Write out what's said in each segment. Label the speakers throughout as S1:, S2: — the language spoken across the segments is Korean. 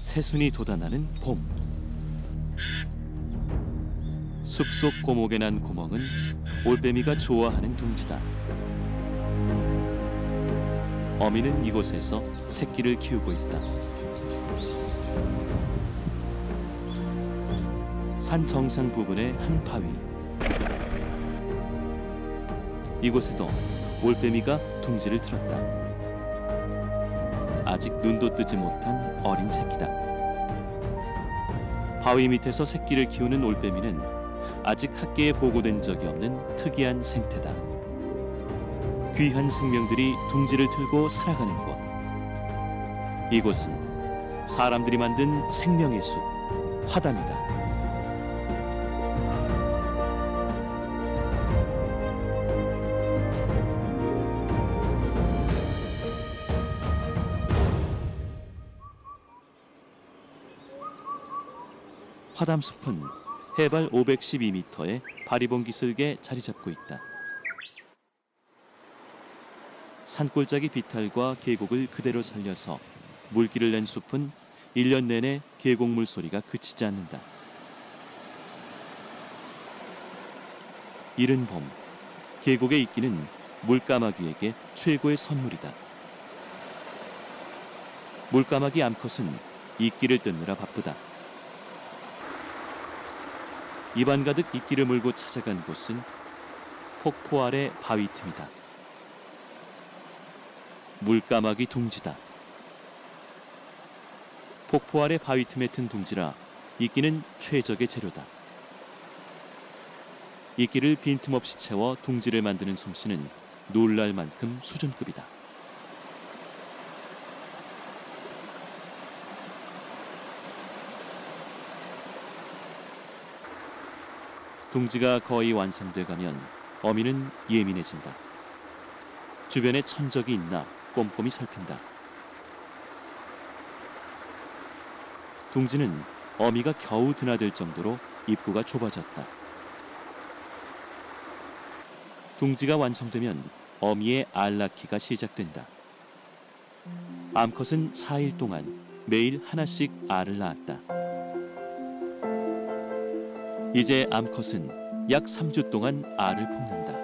S1: 새순이 돋아나는 봄. 숲속 고목에 난 구멍은 올빼미가 좋아하는 둥지다. 어미는 이곳에서 새끼를 키우고 있다. 산 정상 부근의 한 바위. 이곳에도 올빼미가 둥지를 틀었다. 아직 눈도 뜨지 못한 어린 새끼다. 바위 밑에서 새끼를 키우는 올빼미는 아직 학계에 보고된 적이 없는 특이한 생태다. 귀한 생명들이 둥지를 틀고 살아가는 곳. 이곳은 사람들이 만든 생명의 숲, 화담이다. 화담숲은 해발 512m의 바리봉 기슭에 자리 잡고 있다. 산골짜기 비탈과 계곡을 그대로 살려서 물기를 낸 숲은 1년 내내 계곡물 소리가 그치지 않는다. 이른 봄, 계곡의 이끼는 물까마귀에게 최고의 선물이다. 물까마귀 암컷은 이끼를 뜯느라 바쁘다. 입안 가득 이끼를 물고 찾아간 곳은 폭포 아래 바위 틈이다. 물까마귀 둥지다. 폭포 아래 바위 틈에 튼 둥지라 이끼는 최적의 재료다. 이끼를 빈틈없이 채워 둥지를 만드는 솜씨는 놀랄 만큼 수준급이다. 둥지가 거의 완성돼 가면 어미는 예민해진다. 주변에 천적이 있나 꼼꼼히 살핀다. 둥지는 어미가 겨우 드나들 정도로 입구가 좁아졌다. 둥지가 완성되면 어미의 알 낳기가 시작된다. 암컷은 4일 동안 매일 하나씩 알을 낳았다. 이제 암컷은 약 3주 동안 알을 품는다.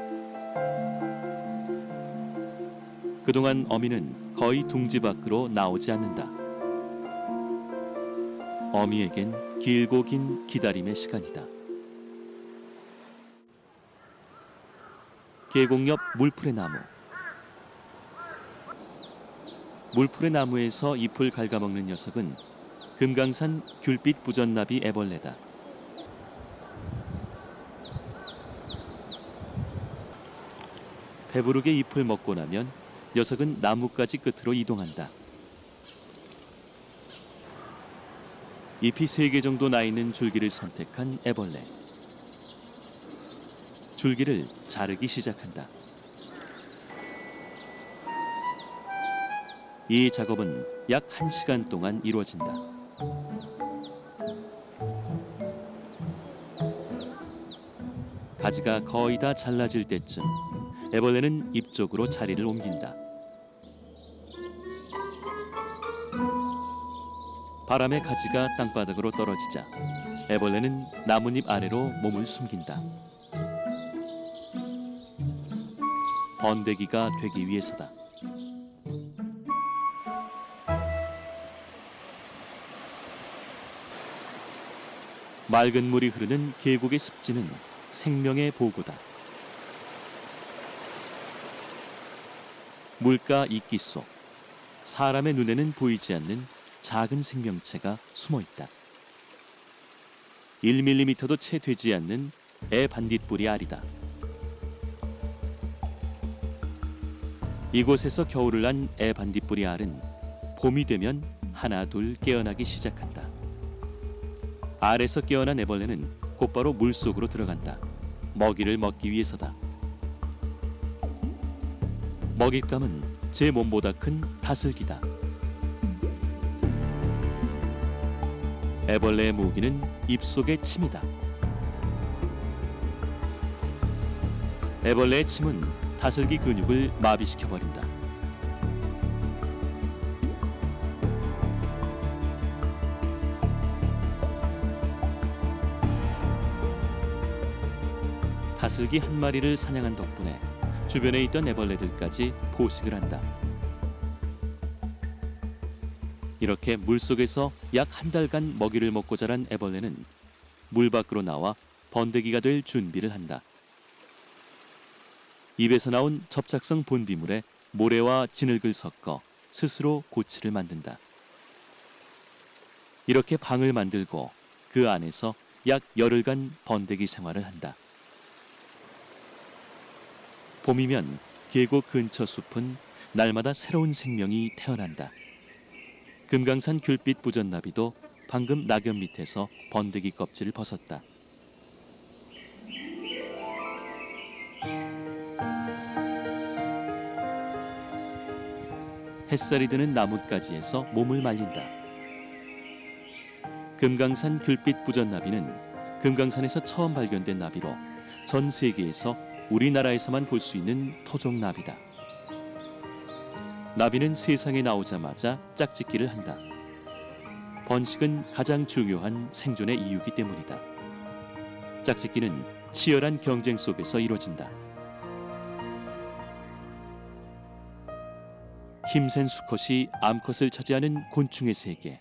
S1: 그동안 어미는 거의 둥지 밖으로 나오지 않는다. 어미에겐 길고 긴 기다림의 시간이다. 계곡 옆 물풀의 나무. 물풀의 나무에서 잎을 갉아먹는 녀석은 금강산 귤빛 부전나비 애벌레다. 배부르게 잎을 먹고 나면 녀석은 나뭇가지 끝으로 이동한다. 잎이 세 개 정도 나 있는 줄기를 선택한 애벌레. 줄기를 자르기 시작한다. 이 작업은 약 1시간 동안 이루어진다. 가지가 거의 다 잘라질 때쯤 애벌레는 입 쪽으로 자리를 옮긴다. 바람에 가지가 땅바닥으로 떨어지자 애벌레는 나뭇잎 아래로 몸을 숨긴다. 번데기가 되기 위해서다. 맑은 물이 흐르는 계곡의 습지는 생명의 보고다. 물가 이끼 속 사람의 눈에는 보이지 않는 작은 생명체가 숨어 있다. 1mm도 채 되지 않는 애 반딧불이 알이다. 이곳에서 겨울을 난 애 반딧불이 알은 봄이 되면 하나 둘 깨어나기 시작한다. 알에서 깨어난 애벌레는 곧바로 물 속으로 들어간다. 먹이를 먹기 위해서다. 먹잇감은 제 몸보다 큰 다슬기다. 애벌레의 무기는 입속의 침이다. 애벌레의 침은 다슬기 근육을 마비시켜 버린다. 다슬기 한 마리를 사냥한 덕분에 주변에 있던 애벌레들까지 포식을 한다. 이렇게 물속에서 약 한 달간 먹이를 먹고 자란 애벌레는 물 밖으로 나와 번데기가 될 준비를 한다. 입에서 나온 접착성 본비물에 모래와 진흙을 섞어 스스로 고치를 만든다. 이렇게 방을 만들고 그 안에서 약 열흘간 번데기 생활을 한다. 봄이면 계곡 근처 숲은 날마다 새로운 생명이 태어난다. 금강산 귤빛 부전나비도 방금 낙엽 밑에서 번데기 껍질을 벗었다. 햇살이 드는 나뭇가지에서 몸을 말린다. 금강산 귤빛 부전나비는 금강산에서 처음 발견된 나비로 전 세계에서 우리나라에서만 볼 수 있는 토종 나비다. 나비는 세상에 나오자마자 짝짓기를 한다. 번식은 가장 중요한 생존의 이유기 때문이다. 짝짓기는 치열한 경쟁 속에서 이루어진다. 힘센 수컷이 암컷을 차지하는 곤충의 세계.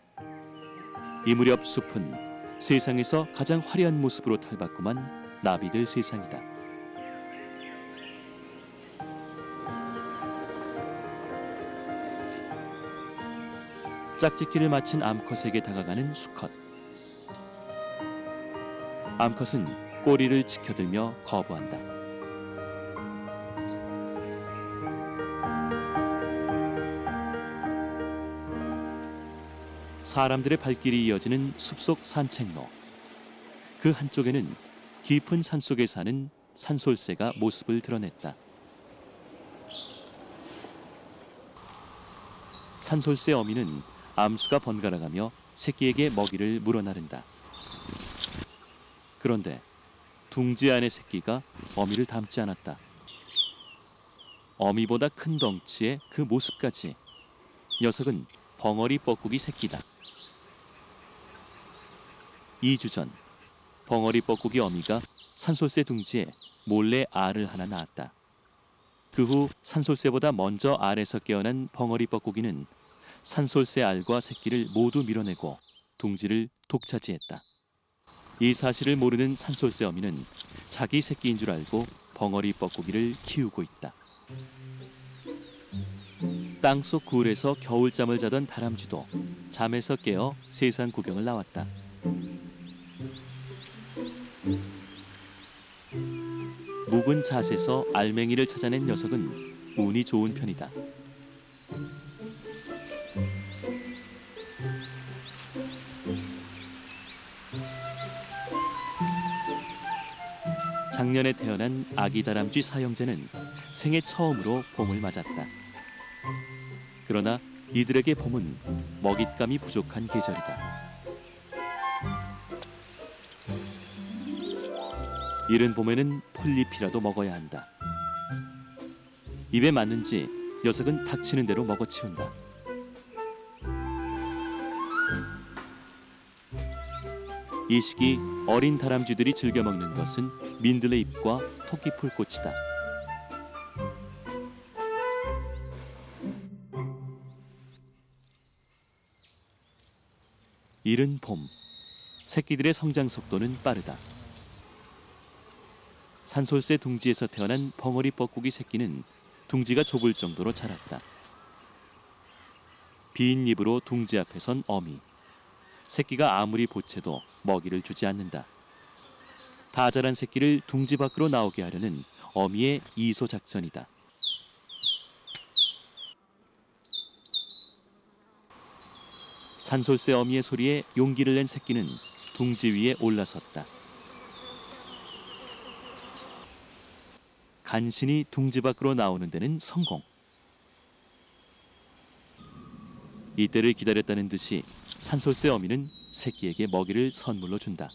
S1: 이 무렵 숲은 세상에서 가장 화려한 모습으로 탈바꿈한 나비들 세상이다. 짝짓기를 마친 암컷에게 다가가는 수컷. 암컷은 꼬리를 치켜들며 거부한다. 사람들의 발길이 이어지는 숲속 산책로. 그 한쪽에는 깊은 산속에 사는 산솔새가 모습을 드러냈다. 산솔새 어미는 암수가 번갈아가며 새끼에게 먹이를 물어나른다. 그런데 둥지 안의 새끼가 어미를 닮지 않았다. 어미보다 큰 덩치의 그 모습까지 녀석은 벙어리 뻐꾸기 새끼다. 2주 전 벙어리 뻐꾸기 어미가 산솔새 둥지에 몰래 알을 하나 낳았다. 그 후 산솔새보다 먼저 알에서 깨어난 벙어리 뻐꾸기는 산솔새 알과 새끼를 모두 밀어내고 둥지를 독차지했다. 이 사실을 모르는 산솔새 어미는 자기 새끼인 줄 알고 벙어리 뻐꾸기를 키우고 있다. 땅속 굴에서 겨울잠을 자던 다람쥐도 잠에서 깨어 세상 구경을 나왔다. 묵은 잣에서 알맹이를 찾아낸 녀석은 운이 좋은 편이다. 작년에 태어난 아기 다람쥐 사형제는 생애 처음으로 봄을 맞았다. 그러나 이들에게 봄은 먹잇감이 부족한 계절이다. 이른 봄에는 풀잎이라도 먹어야 한다. 입에 맞는지 녀석은 닥치는 대로 먹어치운다. 이 시기 어린 다람쥐들이 즐겨 먹는 것은 민들레 잎과 토끼 풀꽃이다. 이른 봄, 새끼들의 성장 속도는 빠르다. 산솔새 둥지에서 태어난 벙어리 뻐꾸기 새끼는 둥지가 좁을 정도로 자랐다. 빈 입으로 둥지 앞에 선 어미. 새끼가 아무리 보채도 먹이를 주지 않는다. 다 자란 새끼를 둥지 밖으로 나오게 하려는 어미의 이소 작전이다. 산솔새 어미의 소리에 용기를 낸 새끼는 둥지 위에 올라섰다. 간신히 둥지 밖으로 나오는 데는 성공. 이때를 기다렸다는 듯이 산솔새 어미는 새끼에게 먹이를 선물로 준다.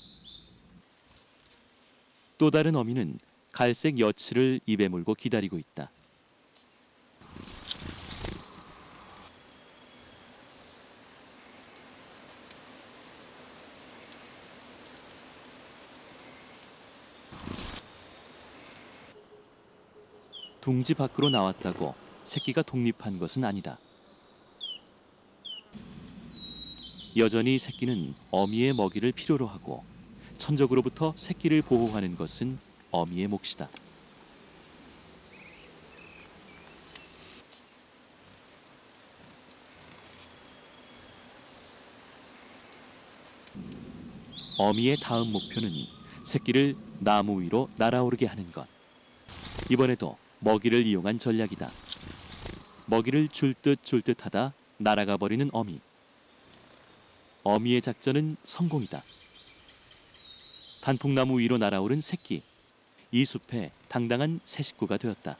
S1: 또 다른 어미는 갈색 여치를 입에 물고 기다리고 있다. 둥지 밖으로 나왔다고 새끼가 독립한 것은 아니다. 여전히 새끼는 어미의 먹이를 필요로 하고 천적으로부터 새끼를 보호하는 것은 어미의 몫이다. 어미의 다음 목표는 새끼를 나무 위로 날아오르게 하는 것. 이번에도 먹이를 이용한 전략이다. 먹이를 줄 듯 줄 듯하다 날아가 버리는 어미. 어미의 작전은 성공이다. 단풍나무 위로 날아오른 새끼. 이 숲의 당당한 새 식구가 되었다.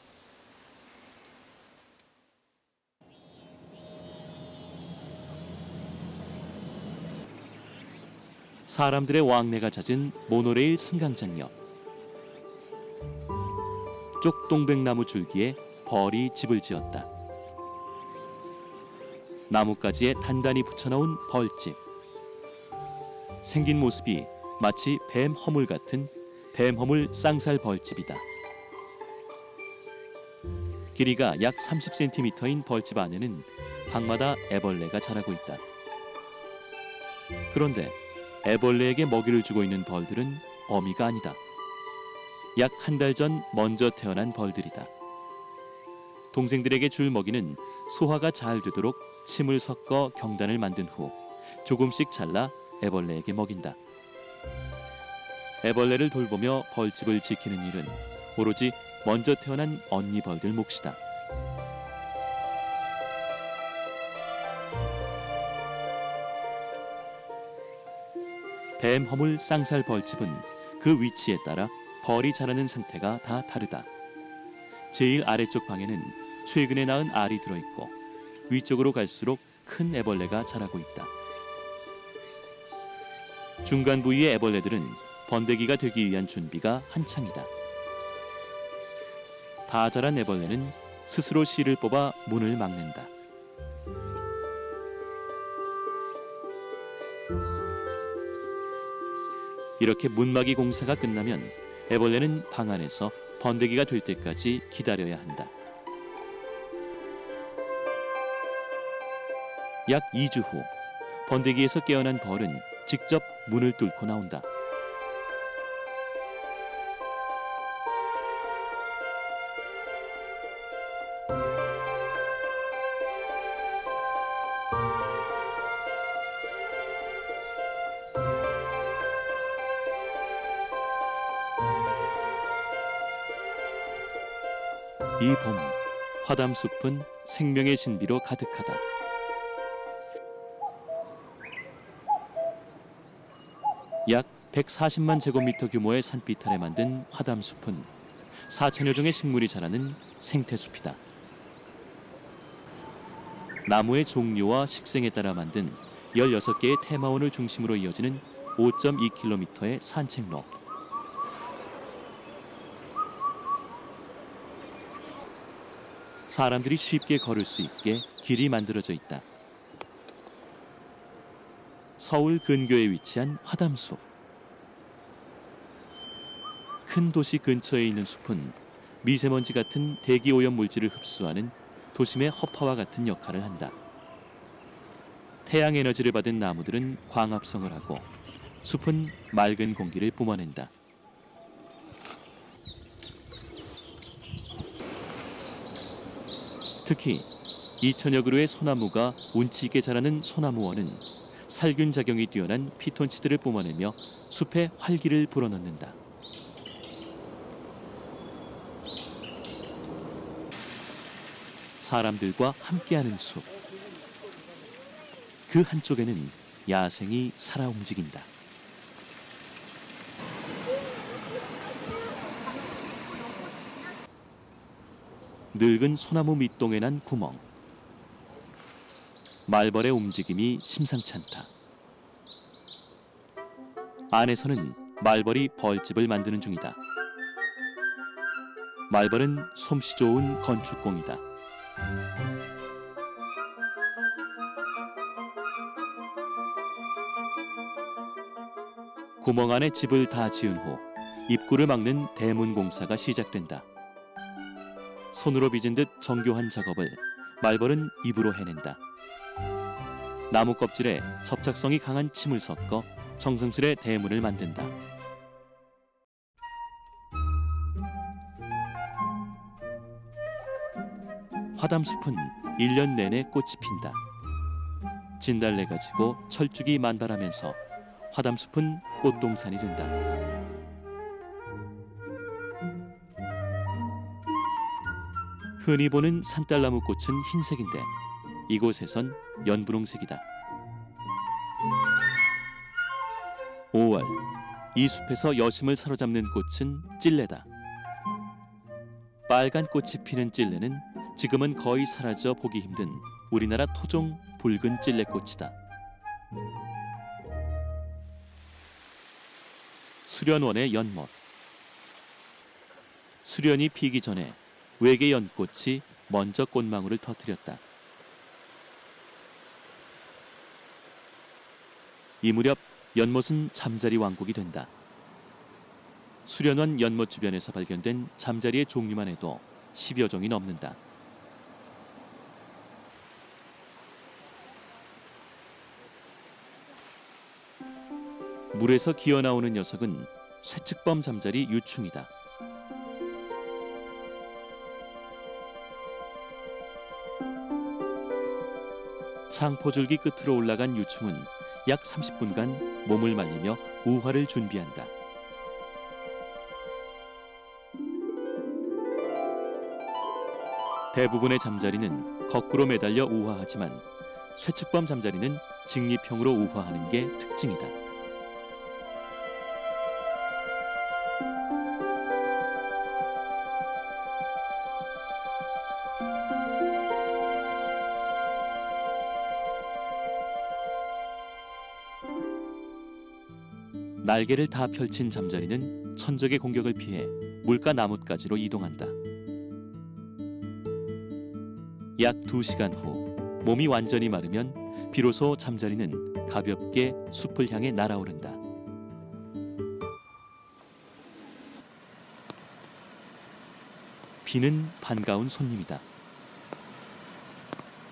S1: 사람들의 왕래가 잦은 모노레일 승강장역. 쪽동백나무 줄기에 벌이 집을 지었다. 나뭇가지에 단단히 붙여놓은 벌집. 생긴 모습이 마치 뱀 허물 같은 뱀 허물 쌍살 벌집이다. 길이가 약 30cm인 벌집 안에는 방마다 애벌레가 자라고 있다. 그런데 애벌레에게 먹이를 주고 있는 벌들은 어미가 아니다. 약 한 달 전 먼저 태어난 벌들이다. 동생들에게 줄 먹이는 소화가 잘 되도록 침을 섞어 경단을 만든 후 조금씩 잘라 애벌레에게 먹인다. 애벌레를 돌보며 벌집을 지키는 일은 오로지 먼저 태어난 언니 벌들 몫이다. 뱀 허물 쌍살 벌집은 그 위치에 따라 벌이 자라는 상태가 다 다르다. 제일 아래쪽 방에는 최근에 낳은 알이 들어있고 위쪽으로 갈수록 큰 애벌레가 자라고 있다. 중간 부위의 애벌레들은 번데기가 되기 위한 준비가 한창이다. 다 자란 애벌레는 스스로 실을 뽑아 문을 막는다. 이렇게 문막이 공사가 끝나면 애벌레는 방 안에서 번데기가 될 때까지 기다려야 한다. 약 2주 후 번데기에서 깨어난 벌은 직접 문을 뚫고 나온다. 이 봄, 화담숲은 생명의 신비로 가득하다. 약 140만 제곱미터 규모의 산비탈에 만든 화담숲은 4천여 종의 식물이 자라는 생태숲이다. 나무의 종류와 식생에 따라 만든 16개의 테마원을 중심으로 이어지는 5.2km의 산책로. 사람들이 쉽게 걸을 수 있게 길이 만들어져 있다. 서울 근교에 위치한 화담숲. 큰 도시 근처에 있는 숲은 미세먼지 같은 대기 오염 물질을 흡수하는 도심의 허파와 같은 역할을 한다. 태양 에너지를 받은 나무들은 광합성을 하고 숲은 맑은 공기를 뿜어낸다. 특히 2천여 그루의 소나무가 운치 있게 자라는 소나무원은 살균 작용이 뛰어난 피톤치드를 뿜어내며 숲에 활기를 불어넣는다. 사람들과 함께하는 숲. 그 한쪽에는 야생이 살아 움직인다. 늙은 소나무 밑동에 난 구멍. 말벌의 움직임이 심상치 않다. 안에서는 말벌이 벌집을 만드는 중이다. 말벌은 솜씨 좋은 건축공이다. 구멍 안에 집을 다 지은 후 입구를 막는 대문 공사가 시작된다. 손으로 빚은 듯 정교한 작업을 말벌은 입으로 해낸다. 나무 껍질에 접착성이 강한 침을 섞어 정성스레 대문을 만든다. 화담숲은 1년 내내 꽃이 핀다. 진달래 가 지고 철쭉이 만발하면서 화담숲은 꽃동산이 된다. 흔히 보는 산딸나무 꽃은 흰색인데 이곳에선 연분홍색이다. 5월 이 숲에서 여심을 사로잡는 꽃은 찔레다. 빨간 꽃이 피는 찔레는 지금은 거의 사라져 보기 힘든 우리나라 토종 붉은 찔레꽃이다. 수련원의 연못 수련이 피기 전에 외계 연꽃이 먼저 꽃망울을 터뜨렸다. 이 무렵 연못은 잠자리 왕국이 된다. 수련원 연못 주변에서 발견된 잠자리의 종류만 해도 10여 종이 넘는다. 물에서 기어 나오는 녀석은 쇠측범 잠자리 유충이다. 창포줄기 끝으로 올라간 유충은 약 30분간 몸을 말리며 우화를 준비한다. 대부분의 잠자리는 거꾸로 매달려 우화하지만 쇠측범 잠자리는 직립형으로 우화하는 게 특징이다. 날개를 다 펼친 잠자리는 천적의 공격을 피해 물가 나뭇가지로 이동한다. 약 2시간 후 몸이 완전히 마르면 비로소 잠자리는 가볍게 숲을 향해 날아오른다. 비는 반가운 손님이다.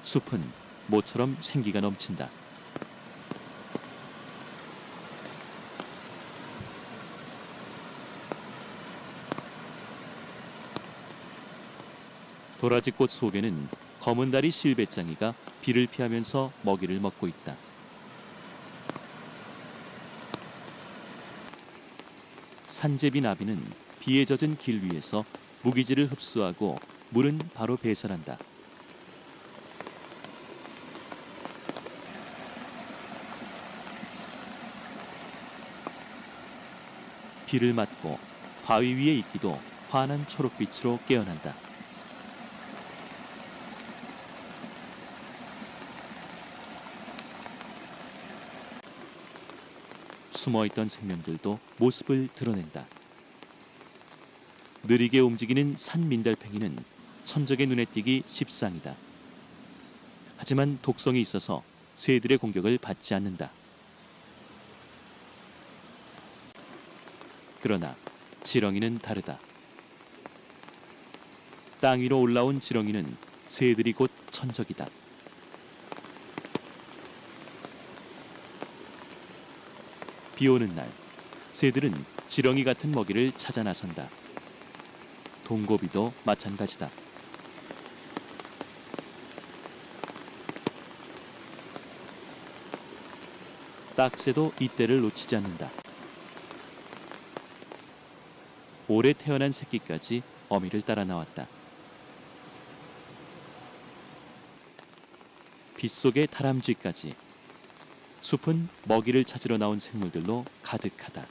S1: 숲은 모처럼 생기가 넘친다. 도라지꽃 속에는 검은 다리 실배짱이가 비를 피하면서 먹이를 먹고 있다. 산제비 나비는 비에 젖은 길 위에서 무기질을 흡수하고 물은 바로 배설한다. 비를 맞고 바위 위에 있기도 환한 초록빛으로 깨어난다. 숨어있던 생명들도 모습을 드러낸다. 느리게 움직이는 산 민달팽이는 천적의 눈에 띄기 십상이다. 하지만 독성이 있어서 새들의 공격을 받지 않는다. 그러나 지렁이는 다르다. 땅 위로 올라온 지렁이는 새들이 곧 천적이다. 비 오는 날 새들은 지렁이 같은 먹이를 찾아 나선다. 동고비도 마찬가지다. 딱새도 이때를 놓치지 않는다. 올해 태어난 새끼까지 어미를 따라 나왔다. 빗속의 다람쥐까지 숲은 먹이를 찾으러 나온 생물들로 가득하다.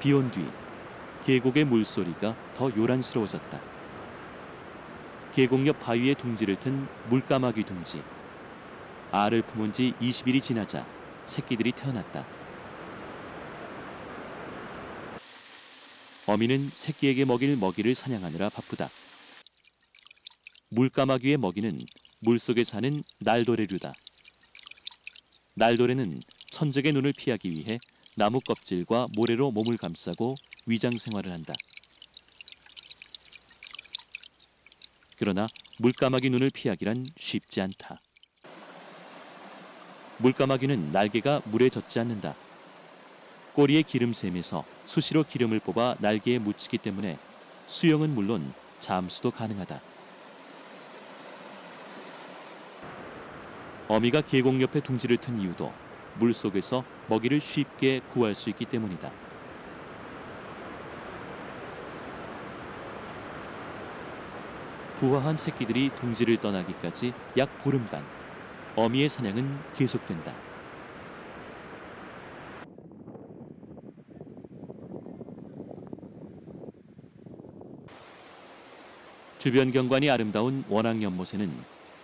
S1: 비온 뒤 계곡의 물소리가 더 요란스러워졌다. 계곡 옆 바위에 둥지를 튼 물까마귀 둥지. 알을 품은 지 20일이 지나자 새끼들이 태어났다. 어미는 새끼에게 먹일 먹이를 사냥하느라 바쁘다. 물까마귀의 먹이는 물속에 사는 날도래류다. 날도래는 천적의 눈을 피하기 위해 나무 껍질과 모래로 몸을 감싸고 위장 생활을 한다. 그러나 물까마귀 눈을 피하기란 쉽지 않다. 물까마귀는 날개가 물에 젖지 않는다. 꼬리의 기름샘에서 수시로 기름을 뽑아 날개에 묻히기 때문에 수영은 물론 잠수도 가능하다. 어미가 계곡 옆에 둥지를 튼 이유도 물 속에서 먹이를 쉽게 구할 수 있기 때문이다. 부화한 새끼들이 둥지를 떠나기까지 약 보름간 어미의 사냥은 계속된다. 주변 경관이 아름다운 원앙 연못에는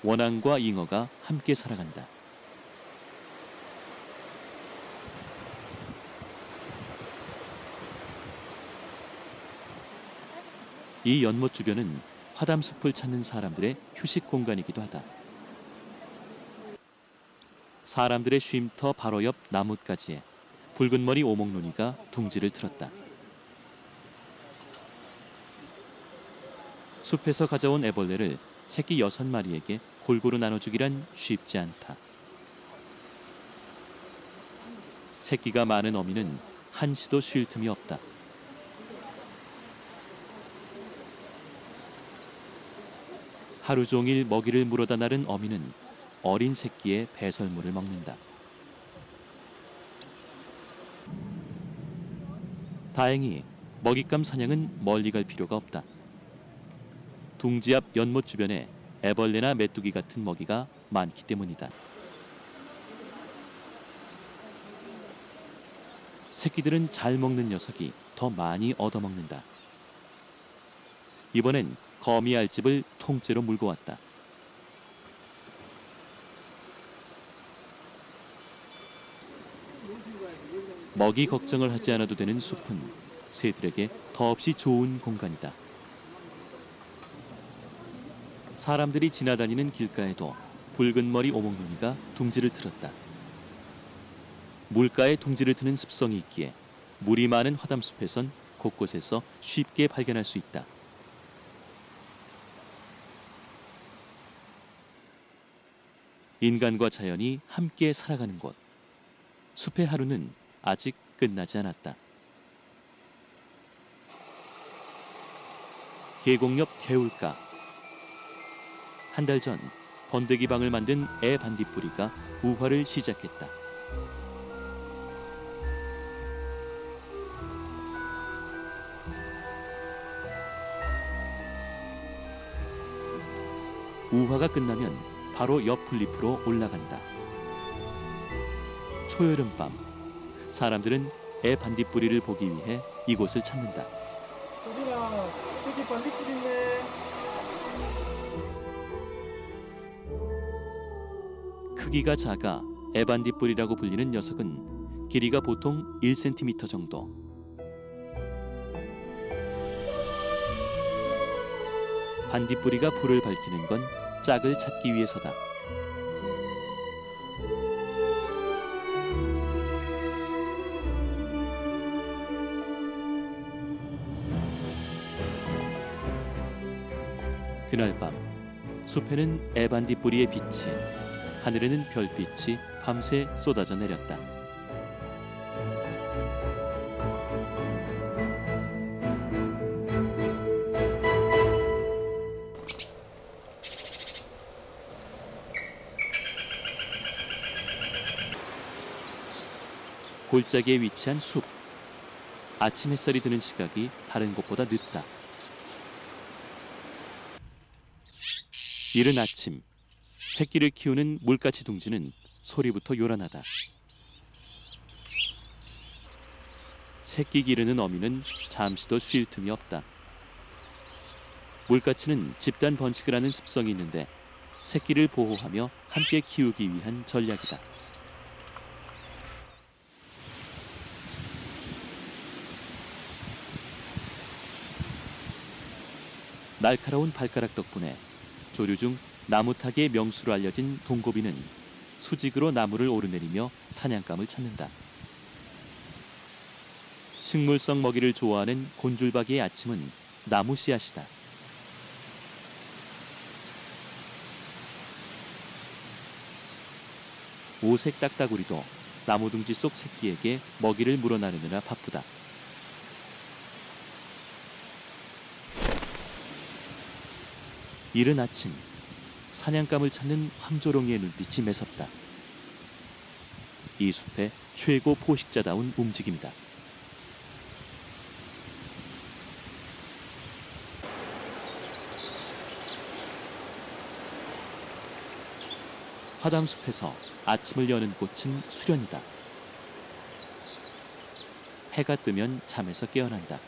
S1: 원앙과 잉어가 함께 살아간다. 이 연못 주변은 화담숲을 찾는 사람들의 휴식 공간이기도 하다. 사람들의 쉼터 바로 옆 나뭇가지에 붉은 머리 오목눈이가 둥지를 틀었다. 숲에서 가져온 애벌레를 새끼 여섯 마리에게 골고루 나눠주기란 쉽지 않다. 새끼가 많은 어미는 한시도 쉴 틈이 없다. 하루 종일 먹이를 물어다 나른 어미는 어린 새끼의 배설물을 먹는다. 다행히 먹잇감 사냥은 멀리 갈 필요가 없다. 둥지 앞 연못 주변에 애벌레나 메뚜기 같은 먹이가 많기 때문이다. 새끼들은 잘 먹는 녀석이 더 많이 얻어먹는다. 이번엔 거미 알집을 통째로 물고 왔다. 먹이 걱정을 하지 않아도 되는 숲은 새들에게 더없이 좋은 공간이다. 사람들이 지나다니는 길가에도 붉은 머리 오목눈이가 둥지를 틀었다. 물가에 둥지를 트는 습성이 있기에 물이 많은 화담숲에선 곳곳에서 쉽게 발견할 수 있다. 인간과 자연이 함께 살아가는 곳. 숲의 하루는 아직 끝나지 않았다. 계곡 옆 개울가. 한 달 전 번데기 방을 만든 애 반딧불이가 우화를 시작했다. 우화가 끝나면 바로 옆 풀잎으로 올라간다. 초여름 밤 사람들은 애 반딧불이를 보기 위해 이곳을 찾는다.
S2: 여기랑 여기 반딧불 있네.
S1: 크기가 작아 애반딧불이라고 불리는 녀석은 길이가 보통 1cm 정도. 반딧불이가 불을 밝히는 건 짝을 찾기 위해서다. 그날 밤 숲에는 애반딧불이의 빛이 하늘에는 별빛이 밤새 쏟아져 내렸다. 골짜기에 위치한 숲. 아침 햇살이 드는 시각이 다른 곳보다 늦다. 이른 아침 새끼를 키우는 물가치 둥지는 소리부터 요란하다. 새끼 기르는 어미는 잠시도 쉴 틈이 없다. 물가치는 집단 번식을 하는 습성이 있는데 새끼를 보호하며 함께 키우기 위한 전략이다. 날카로운 발가락 덕분에 조류 중 나무 타기의 명수로 알려진 동고비는 수직으로 나무를 오르내리며 사냥감을 찾는다. 식물성 먹이를 좋아하는 곤줄박이의 아침은 나무 씨앗이다. 오색 딱따구리도 나무 둥지 속 새끼에게 먹이를 물어나르느라 바쁘다. 이른 아침 사냥감을 찾는 황조롱이의 눈빛이 매섭다. 이 숲의 최고 포식자다운 움직임이다. 화담숲에서 아침을 여는 꽃은 수련이다. 해가 뜨면 잠에서 깨어난다.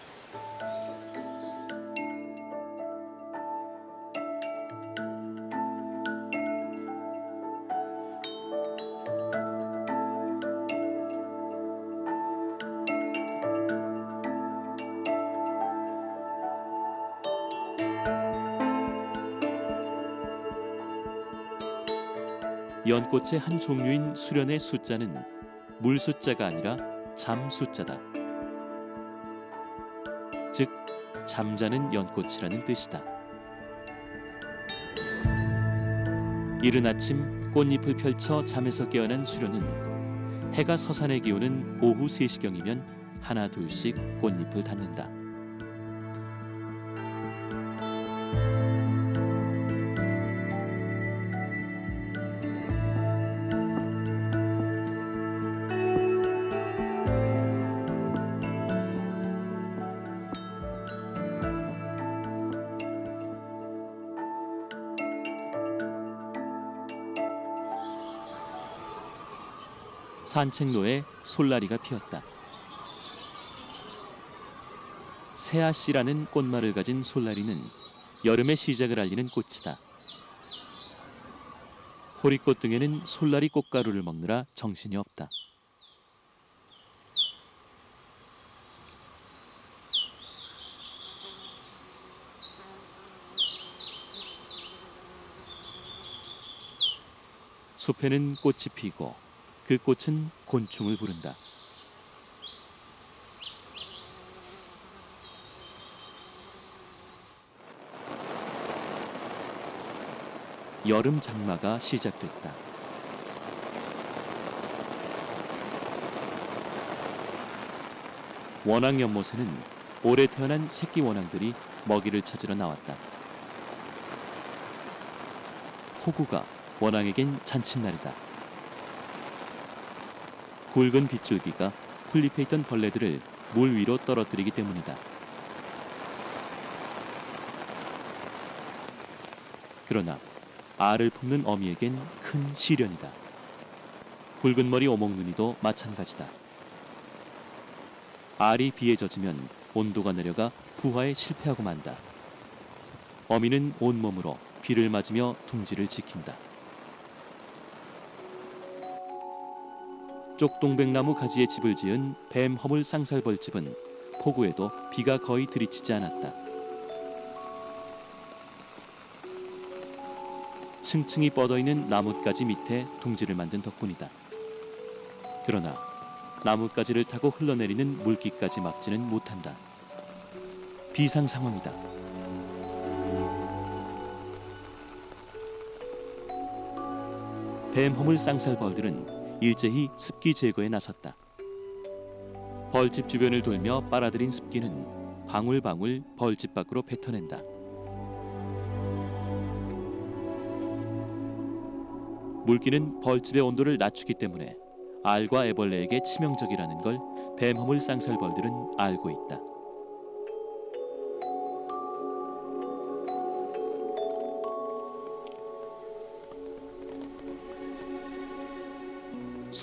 S1: 연꽃의 한 종류인 수련의 숫자는 물 숫자가 아니라 잠 숫자다. 즉 잠자는 연꽃이라는 뜻이다. 이른 아침 꽃잎을 펼쳐 잠에서 깨어난 수련은 해가 서산에 기우는 오후 3시경이면 하나 둘씩 꽃잎을 닫는다. 산책로에 솔라리가 피었다. 새아씨라는 꽃말을 가진 솔라리는 여름의 시작을 알리는 꽃이다. 호리꽃 등에는 솔라리 꽃가루를 먹느라 정신이 없다. 숲에는 꽃이 피고 그 꽃은 곤충을 부른다. 여름 장마가 시작됐다. 원앙 연못에는 올해 태어난 새끼 원앙들이 먹이를 찾으러 나왔다. 호구가 원앙에겐 잔칫날이다. 굵은 빗줄기가 풀잎에 있던 벌레들을 물 위로 떨어뜨리기 때문이다. 그러나 알을 품는 어미에겐 큰 시련이다. 붉은 머리 오목눈이도 마찬가지다. 알이 비에 젖으면 온도가 내려가 부화에 실패하고 만다. 어미는 온몸으로 비를 맞으며 둥지를 지킨다. 쪽 동백나무 가지에 집을 지은 뱀 허물 쌍살벌집은 폭우에도 비가 거의 들이치지 않았다. 층층이 뻗어있는 나뭇가지 밑에 둥지를 만든 덕분이다. 그러나 나뭇가지를 타고 흘러내리는 물기까지 막지는 못한다. 비상 상황이다. 뱀 허물 쌍살벌들은 일제히 습기 제거에 나섰다. 벌집 주변을 돌며 빨아들인 습기는 방울방울 벌집 밖으로 뱉어낸다. 물기는 벌집의 온도를 낮추기 때문에 알과 애벌레에게 치명적이라는 걸 뱀허물 쌍살벌들은 알고 있다.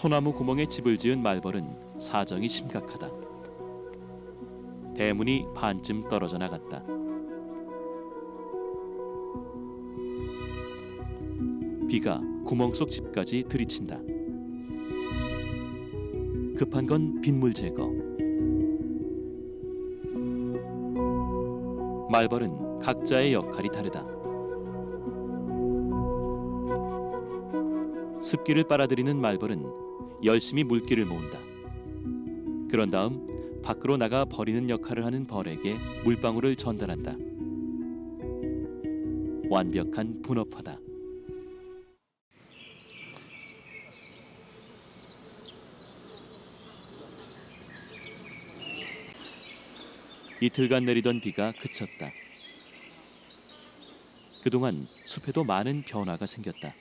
S1: 소나무 구멍에 집을 지은 말벌은 사정이 심각하다. 대문이 반쯤 떨어져 나갔다. 비가 구멍 속 집까지 들이친다. 급한 건 빗물 제거. 말벌은 각자의 역할이 다르다. 습기를 빨아들이는 말벌은 열심히 물기를 모은다. 그런 다음 밖으로 나가 버리는 역할을 하는 벌에게 물방울을 전달한다. 완벽한 분업화다. 이틀간 내리던 비가 그쳤다. 그동안 숲에도 많은 변화가 생겼다.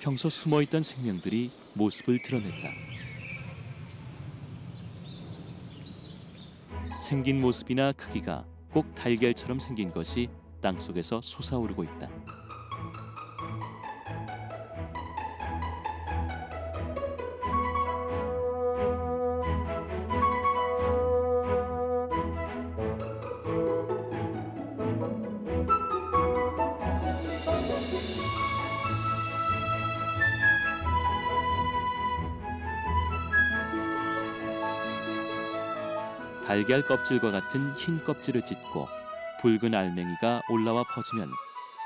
S1: 평소 숨어있던 생명들이 모습을 드러냈다. 생긴 모습이나 크기가 꼭 달걀처럼 생긴 것이 땅 속에서 솟아오르고 있다. 달걀 껍질과 같은 흰 껍질을 찢고 붉은 알맹이가 올라와 퍼지면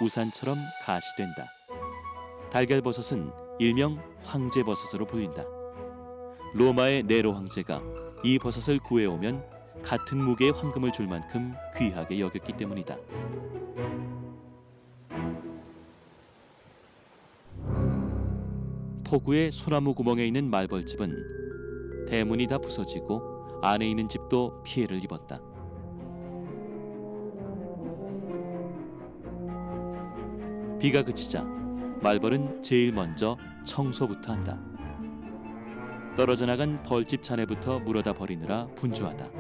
S1: 우산처럼 가시된다. 달걀버섯은 일명 황제버섯으로 불린다. 로마의 네로 황제가 이 버섯을 구해오면 같은 무게의 황금을 줄 만큼 귀하게 여겼기 때문이다. 포구의 소나무 구멍에 있는 말벌집은 대문이 다 부서지고 안에 있는 집도 피해를 입었다. 비가 그치자 말벌은 제일 먼저 청소부터 한다. 떨어져 나간 벌집 잔해부터 물어다 버리느라 분주하다.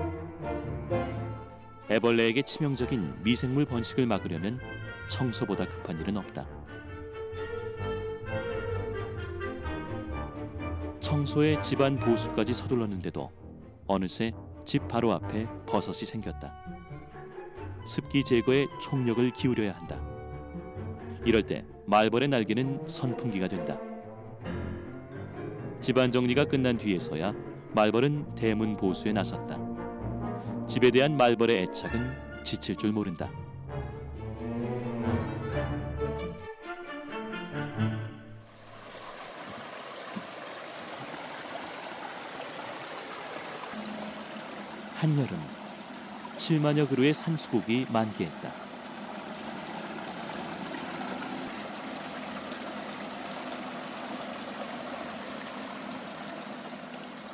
S1: 애벌레에게 치명적인 미생물 번식을 막으려면 청소보다 급한 일은 없다. 청소에 집안 보수까지 서둘렀는데도 어느새 집 바로 앞에 버섯이 생겼다. 습기 제거에 총력을 기울여야 한다. 이럴 때 말벌의 날개는 선풍기가 된다. 집안 정리가 끝난 뒤에서야 말벌은 대문 보수에 나섰다. 집에 대한 말벌의 애착은 지칠 줄 모른다. 한여름 7만여 그루의 산수국이 만개했다.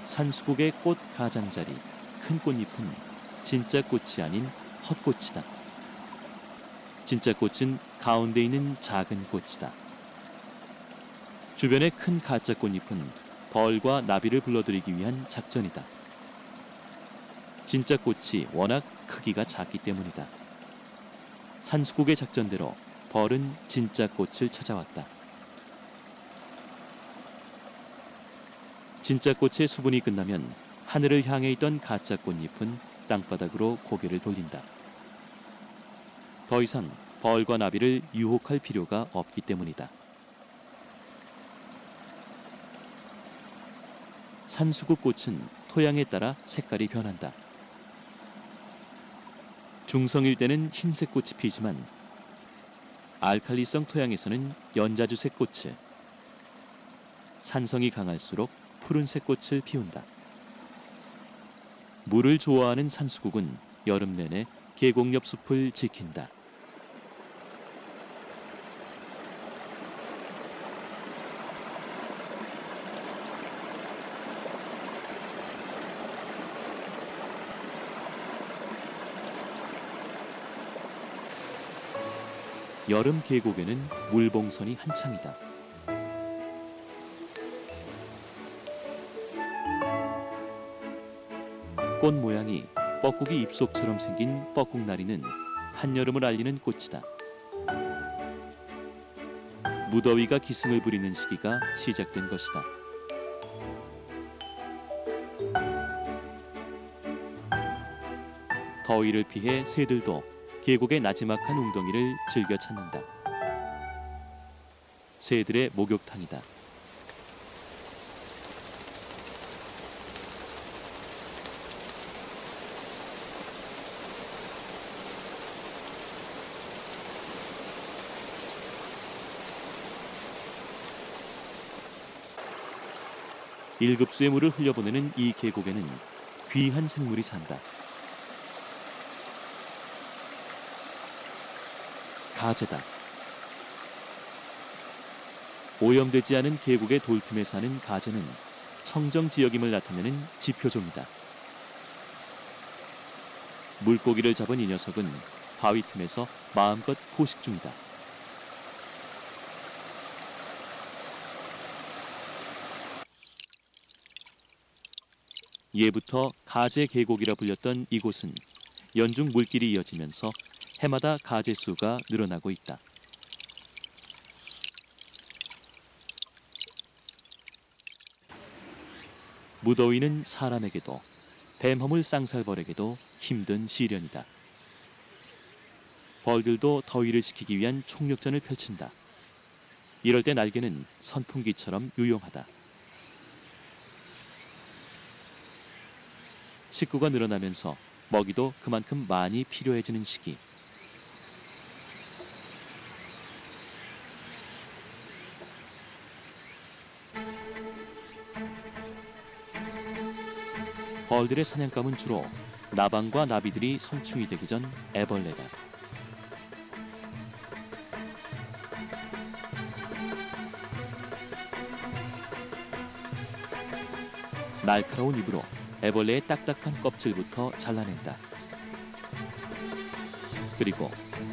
S1: 산수국의 꽃 가장자리 큰 꽃잎은 진짜 꽃이 아닌 헛꽃이다. 진짜 꽃은 가운데 있는 작은 꽃이다. 주변의 큰 가짜 꽃잎은 벌과 나비를 불러들이기 위한 작전이다. 진짜 꽃이 워낙 크기가 작기 때문이다. 산수국의 작전대로 벌은 진짜 꽃을 찾아왔다. 진짜 꽃의 수분이 끝나면 하늘을 향해 있던 가짜 꽃잎은 땅바닥으로 고개를 돌린다. 더 이상 벌과 나비를 유혹할 필요가 없기 때문이다. 산수국 꽃은 토양에 따라 색깔이 변한다. 중성일 때는 흰색 꽃이 피지만 알칼리성 토양에서는 연자주색 꽃을, 산성이 강할수록 푸른색 꽃을 피운다. 물을 좋아하는 산수국은 여름 내내 계곡 옆 숲을 지킨다. 여름 계곡에는 물봉선이 한창이다. 꽃 모양이 뻐꾸기 입속처럼 생긴 뻐꾹나리는 한여름을 알리는 꽃이다. 무더위가 기승을 부리는 시기가 시작된 것이다. 더위를 피해 새들도 계곡의 나지막한 웅덩이를 즐겨 찾는다. 새들의 목욕탕이다. 일급수의 물을 흘려보내는 이 계곡에는 귀한 생물이 산다. 가재다. 오염되지 않은 계곡의 돌틈에 사는 가재는 청정 지역임을 나타내는 지표종이다. 물고기를 잡은 이 녀석은 바위 틈에서 마음껏 포식 중이다. 예부터 가재 계곡이라 불렸던 이곳은 연중 물길이 이어지면서 해마다 가재 수가 늘어나고 있다. 무더위는 사람에게도 뱀허물 쌍살벌에게도 힘든 시련이다. 벌들도 더위를 식히기 위한 총력전을 펼친다. 이럴 때 날개는 선풍기처럼 유용하다. 식구가 늘어나면서 먹이도 그만큼 많이 필요해지는 시기. 벌들의 사냥감은 주로 나방과 나비들이 성충이 되기 전 애벌레다. 날카로운 입으로 애벌레의 딱딱한 껍질부터 잘라낸다. 그리고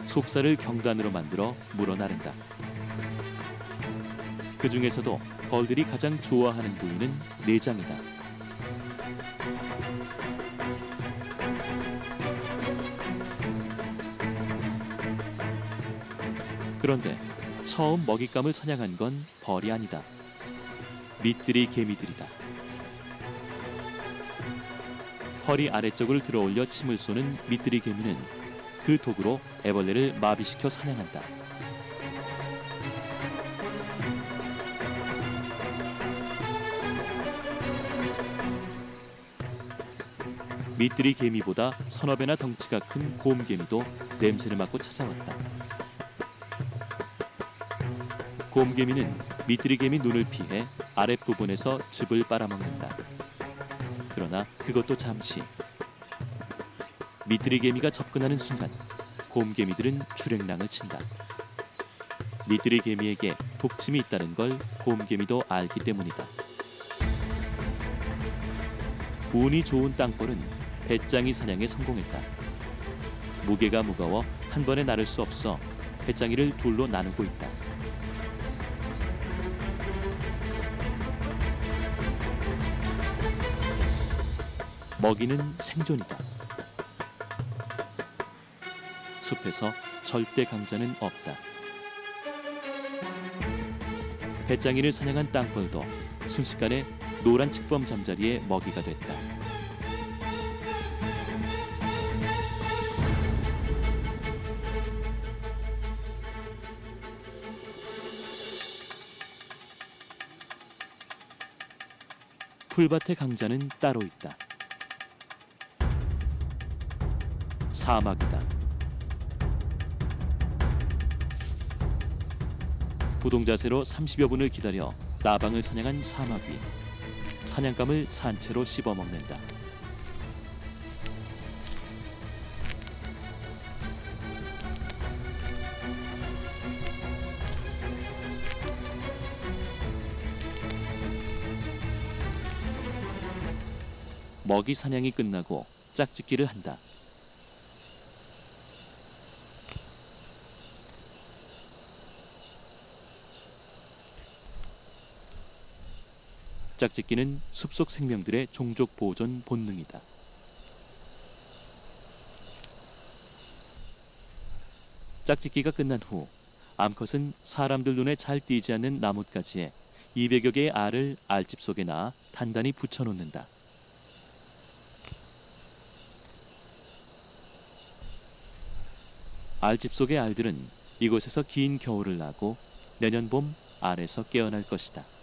S1: 속살을 경단으로 만들어 물어나른다. 그 중에서도 벌들이 가장 좋아하는 부위는 내장이다. 그런데 처음 먹잇감을 사냥한 건 벌이 아니다. 밑들이 개미들이다. 허리 아래쪽을 들어올려 침을 쏘는 밑들이 개미는 그 도구로 애벌레를 마비시켜 사냥한다. 밑들이 개미보다 서너 배나 덩치가 큰 곰개미도 냄새를 맡고 찾아왔다. 곰개미는 밑들이 개미 눈을 피해 아랫부분에서 즙을 빨아먹는다. 그러나 그것도 잠시. 미뜨리 개미가 접근하는 순간 곰개미들은 출행랑을 친다. 미뜨리 개미에게 독침이 있다는 걸 곰개미도 알기 때문이다. 운이 좋은 땅벌은 배짱이 사냥에 성공했다. 무게가 무거워 한 번에 나를 수 없어 배짱이를 둘로 나누고 있다. 먹이는 생존이다. 숲에서 절대 강자는 없다. 배짱이를 사냥한 땅벌도 순식간에 노란 측범 잠자리에 먹이가 됐다. 풀밭의 강자는 따로 있다. 사막이다. 부동자세로 30여 분을 기다려 나방을 사냥한 위 사냥감을 산채로 씹어 먹는다. 먹이 사냥이 끝나고 짝짓기를 한다. 짝짓기는 숲속 생명들의 종족 보존 본능이다. 짝짓기가 끝난 후 암컷은 사람들 눈에 잘 띄지 않는 나뭇가지에 200여 개의 알을 알집 속에 낳아 단단히 붙여놓는다. 알집 속의 알들은 이곳에서 긴 겨울을 나고 내년 봄 알에서 깨어날 것이다.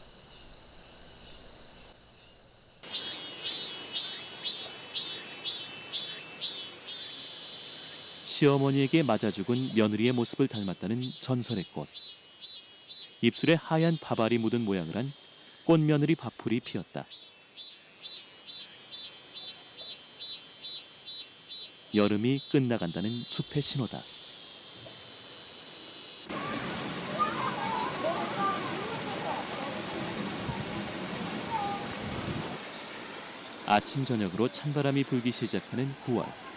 S1: 시어머니에게 맞아 죽은 며느리의 모습을 닮았다는 전설의 꽃. 입술에 하얀 파발이 묻은 모양을 한 꽃며느리 밥풀이 피었다. 여름이 끝나간다는 숲의 신호다. 아침 저녁으로 찬바람이 불기 시작하는 9월.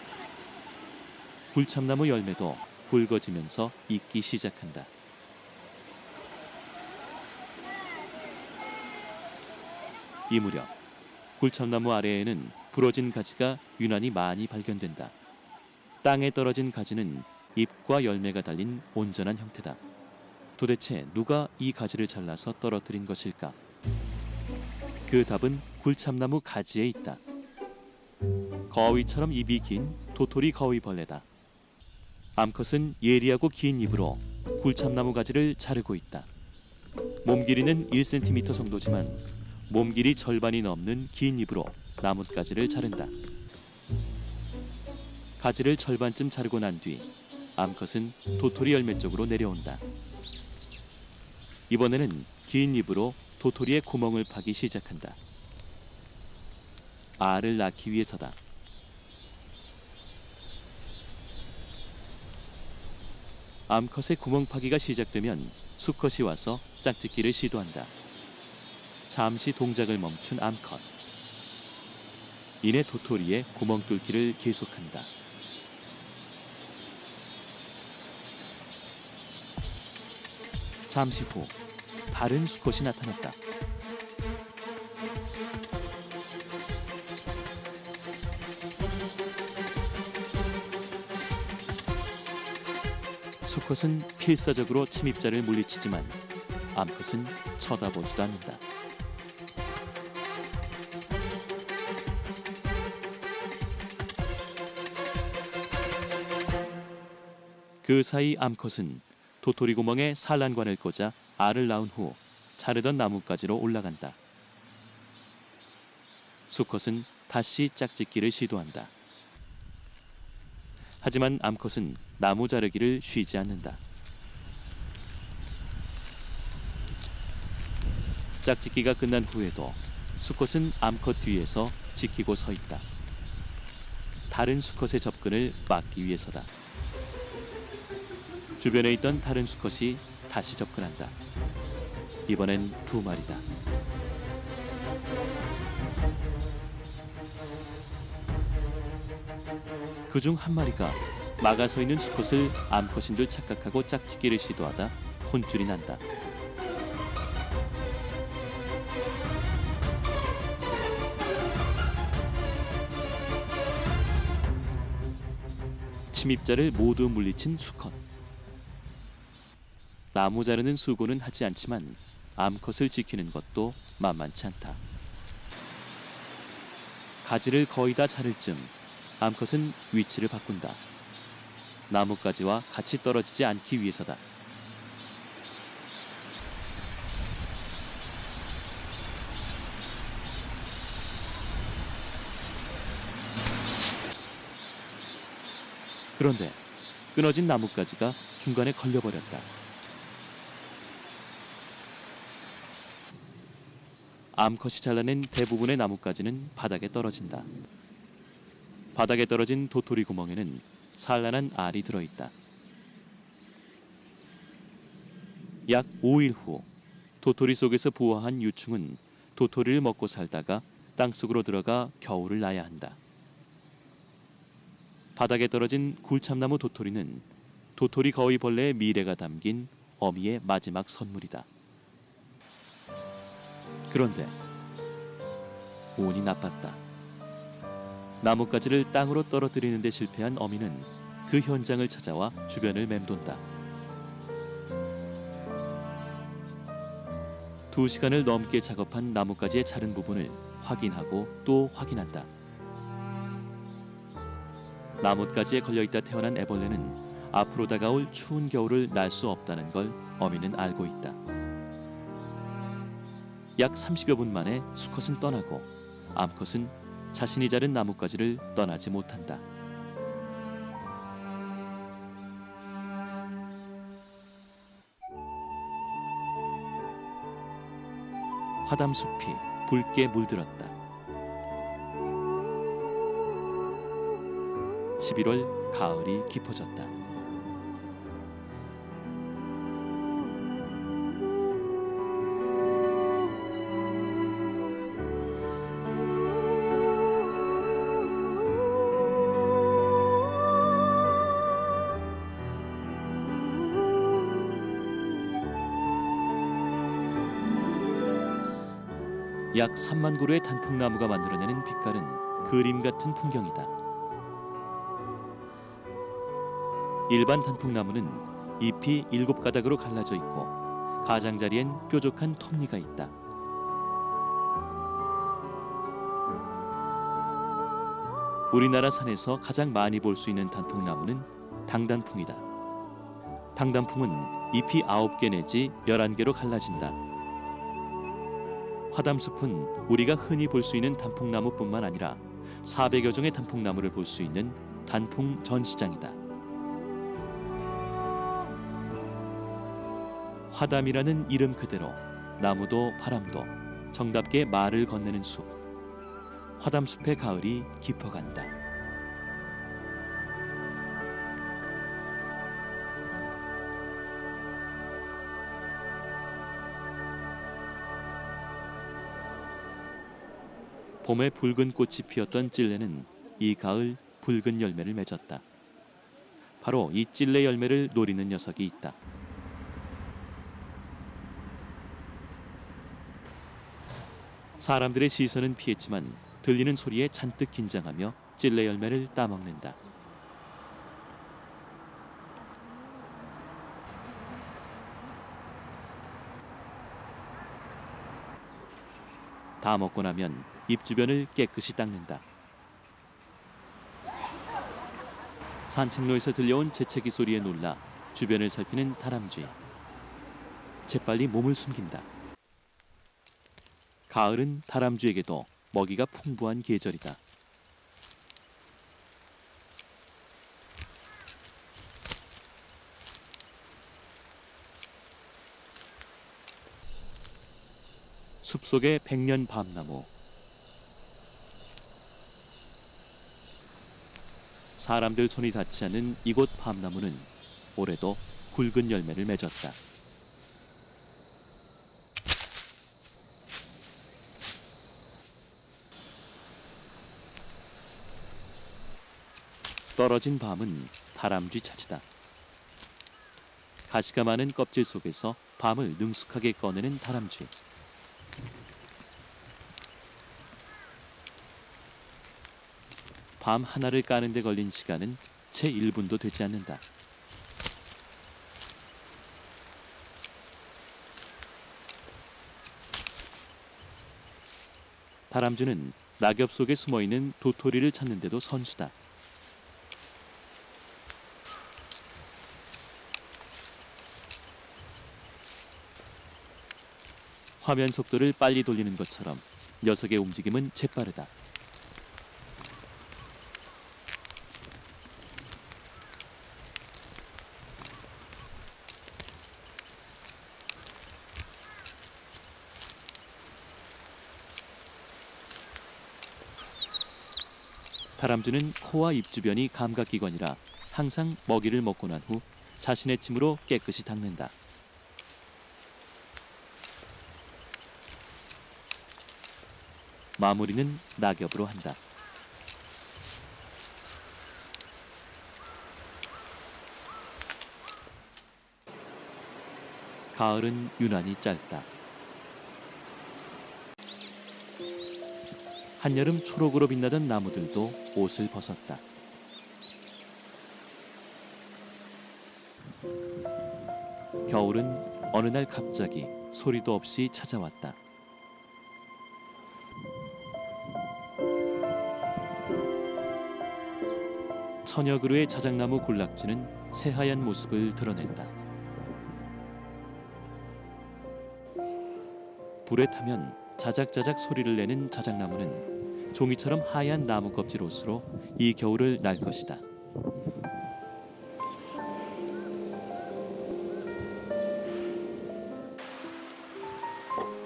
S1: 굴참나무 열매도 붉어지면서 익기 시작한다. 이 무렵 굴참나무 아래에는 부러진 가지가 유난히 많이 발견된다. 땅에 떨어진 가지는 잎과 열매가 달린 온전한 형태다. 도대체 누가 이 가지를 잘라서 떨어뜨린 것일까? 그 답은 굴참나무 가지에 있다. 거위처럼 입이 긴 도토리 거위벌레다. 암컷은 예리하고 긴 입으로 굴참나무 가지를 자르고 있다. 몸 길이는 1cm 정도지만 몸 길이 절반이 넘는 긴 입으로 나뭇가지를 자른다. 가지를 절반쯤 자르고 난 뒤 암컷은 도토리 열매 쪽으로 내려온다. 이번에는 긴 입으로 도토리의 구멍을 파기 시작한다. 알을 낳기 위해서다. 암컷의 구멍 파기가 시작되면 수컷이 와서 짝짓기를 시도한다. 잠시 동작을 멈춘 암컷. 이내 도토리에 구멍 뚫기를 계속한다. 잠시 후 다른 수컷이 나타났다. 수컷은 필사적으로 침입자를 물리치지만 암컷은 쳐다보지도 않는다. 그 사이 암컷은 도토리 구멍에 산란관을 꽂아 알을 낳은 후 자르던 나뭇가지로 올라간다. 수컷은 다시 짝짓기를 시도한다. 하지만 암컷은 나무 자르기를 쉬지 않는다. 짝짓기가 끝난 후에도 수컷은 암컷 뒤에서 지키고 서 있다. 다른 수컷의 접근을 막기 위해서다. 주변에 있던 다른 수컷이 다시 접근한다. 이번엔 두 마리다. 그중 한 마리가 막아 서 있는 수컷을 암컷인 줄 착각하고 짝짓기를 시도하다 혼쭐이 난다. 침입자를 모두 물리친 수컷. 나무 자르는 수고는 하지 않지만 암컷을 지키는 것도 만만치 않다. 가지를 거의 다 자를 쯤 암컷은 위치를 바꾼다. 나뭇가지와 같이 떨어지지 않기 위해서다. 그런데 끊어진 나뭇가지가 중간에 걸려버렸다. 암컷이 잘라낸 대부분의 나뭇가지는 바닥에 떨어진다. 바닥에 떨어진 도토리 구멍에는 산란한 알이 들어있다. 약 5일 후 도토리 속에서 부화한 유충은 도토리를 먹고 살다가 땅속으로 들어가 겨울을 나야 한다. 바닥에 떨어진 굴참나무 도토리는 도토리 거위벌레의 미래가 담긴 어미의 마지막 선물이다. 그런데 운이 나빴다. 나뭇가지를 땅으로 떨어뜨리는 데 실패한 어미는 그 현장을 찾아와 주변을 맴돈다. 두 시간을 넘게 작업한 나뭇가지의 자른 부분을 확인하고 또 확인한다. 나뭇가지에 걸려있다 태어난 애벌레는 앞으로 다가올 추운 겨울을 날 수 없다는 걸 어미는 알고 있다. 약 30여 분 만에 수컷은 떠나고 암컷은 자신이 자른 나뭇가지를 떠나지 못한다. 화담숲이 붉게 물들었다. 11월 가을이 깊어졌다. 약 3만 그루의 단풍나무가 만들어내는 빛깔은 그림 같은 풍경이다. 일반 단풍나무는 잎이 일곱 가닥으로 갈라져 있고 가장자리엔 뾰족한 톱니가 있다. 우리나라 산에서 가장 많이 볼 수 있는 단풍나무는 당단풍이다. 당단풍은 잎이 아홉 개 내지 열한 개로 갈라진다. 화담숲은 우리가 흔히 볼 수 있는 단풍나무뿐만 아니라 400여 종의 단풍나무를 볼 수 있는 단풍 전시장이다. 화담이라는 이름 그대로 나무도 바람도 정답게 말을 건네는 숲. 화담숲의 가을이 깊어간다. 봄에 붉은 꽃이 피었던 찔레는 이 가을 붉은 열매를 맺었다. 바로 이 찔레 열매를 노리는 녀석이 있다. 사람들의 시선은 피했지만 들리는 소리에 잔뜩 긴장하며 찔레 열매를 따먹는다. 다 먹고 나면 입 주변을 깨끗이 닦는다. 산책로에서 들려온 재채기 소리에 놀라 주변을 살피는 다람쥐. 재빨리 몸을 숨긴다. 가을은 다람쥐에게도 먹이가 풍부한 계절이다. 숲속의 백년 밤나무 사람들 손이 닿지 않은 이곳 밤나무는 올해도 굵은 열매를 맺었다. 떨어진 밤은 다람쥐 차지다. 가시가 많은 껍질 속에서 밤을 능숙하게 꺼내는 다람쥐. 밤 하나를 까는 데 걸린 시간은 채 1분도 되지 않는다. 다람쥐는 낙엽 속에 숨어 있는 도토리를 찾는데도 선수다. 화면 속도를 빨리 돌리는 것처럼 녀석의 움직임은 재빠르다. 다람쥐는 코와 입 주변이 감각기관이라 항상 먹이를 먹고 난 후 자신의 침으로 깨끗이 닦는다. 마무리는 낙엽으로 한다. 가을은 유난히 짧다. 한여름 초록으로 빛나던 나무들도 옷을 벗었다. 겨울은 어느 날 갑자기 소리도 없이 찾아왔다. 천여 그루의 자작나무 군락지는 새하얀 모습을 드러낸다. 불에 타면 자작자작 소리를 내는 자작나무는 종이처럼 하얀 나무 껍질 옷으로 이 겨울을 날 것이다.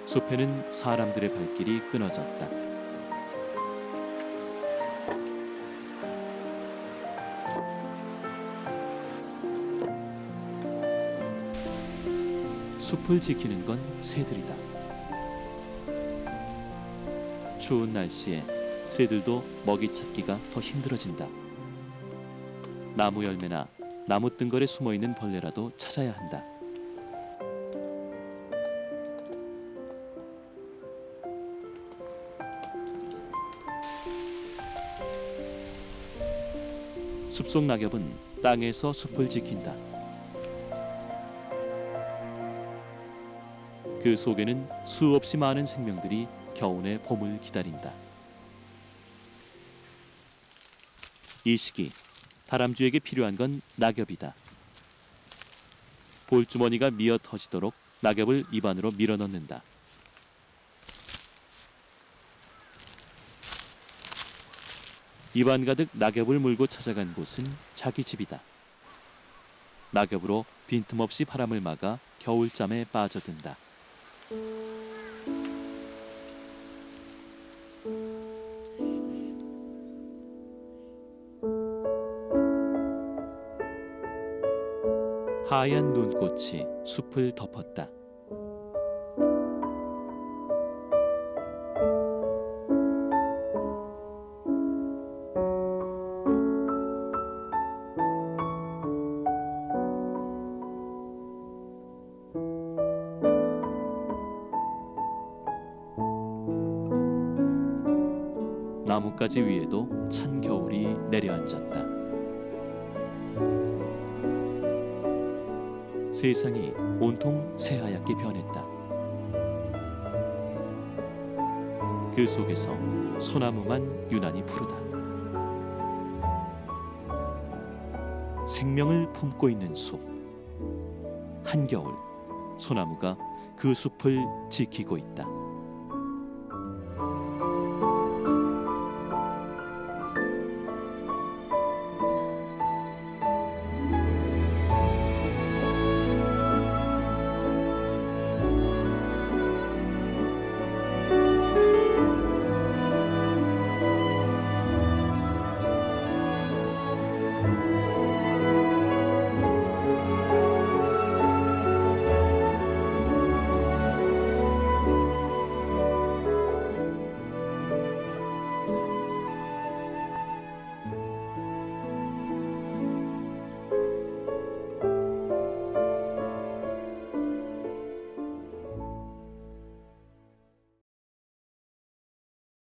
S1: 숲에는 사람들의 발길이 끊어졌다. 숲을 지키는 건 새들이다. 추운 날씨에 새들도 먹이 찾기가 더 힘들어진다. 나무 열매나 나무 뜬걸에 숨어 있는 벌레라도 찾아야 한다. 숲속 낙엽은 땅에서 숲을 지킨다. 그 속에는 수없이 많은 생명들이 겨우내 봄을 기다린다. 이 시기 다람쥐에게 필요한 건 낙엽이다. 볼주머니가 미어 터지도록 낙엽을 입안으로 밀어넣는다. 입안 가득 낙엽을 물고 찾아간 곳은 자기 집이다. 낙엽으로 빈틈없이 바람을 막아 겨울잠에 빠져든다. 하얀 눈꽃이 숲을 덮었다. 나뭇가지 위에도 찬 겨울이 내려앉았다. 세상이 온통 새하얗게 변했다. 그 속에서 소나무만 유난히 푸르다. 생명을 품고 있는 숲. 한겨울 소나무가 그 숲을 지키고 있다.